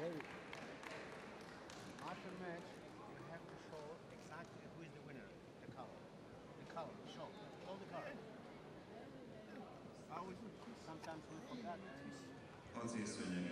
Very good. After match, you have to show exactly who is the winner, the color. The color, show. Show the color. I always sometimes we forget. And...